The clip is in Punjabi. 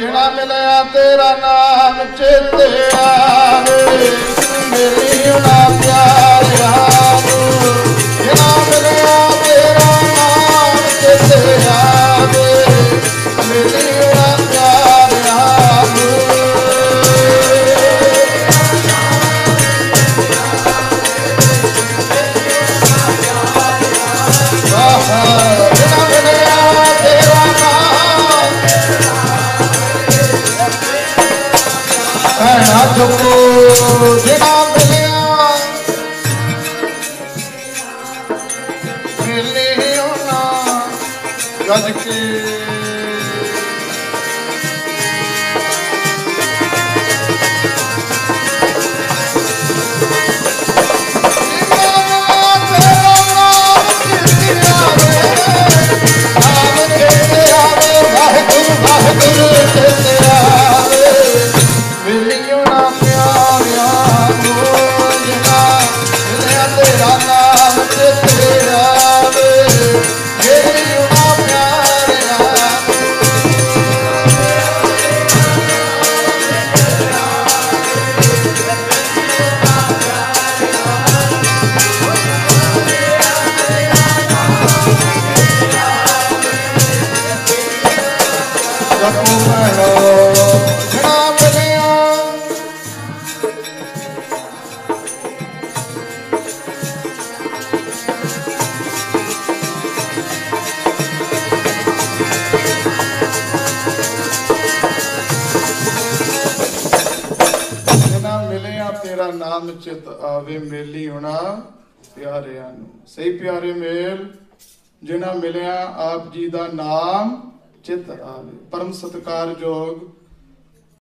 ਜਿਹੜਾ ਮਿਲਿਆ ਤੇਰਾ ਨਾਮ ਚੇਤੇ ਕਹਿਣਾ ਚੁੱਕੋ ਜਿਹੜਾ ਮਿਲਿਆ ਮਿਲੇ ਹੋਣਾ ਗੱਜ ਕੇ ਚਿਤ ਆਵੇ ਮੇਲੀ ਹੋਣਾ ਪਿਆਰਿਆਂ ਨੂੰ। ਸਹੀ ਪਿਆਰੇ ਮੇਲ, ਜਿਨ੍ਹਾਂ ਮਿਲਿਆ ਆਪ ਜੀ ਦਾ ਨਾਮ ਚਿਤ ਆਵੇ। ਪਰਮ ਸਤਿਕਾਰਯੋਗ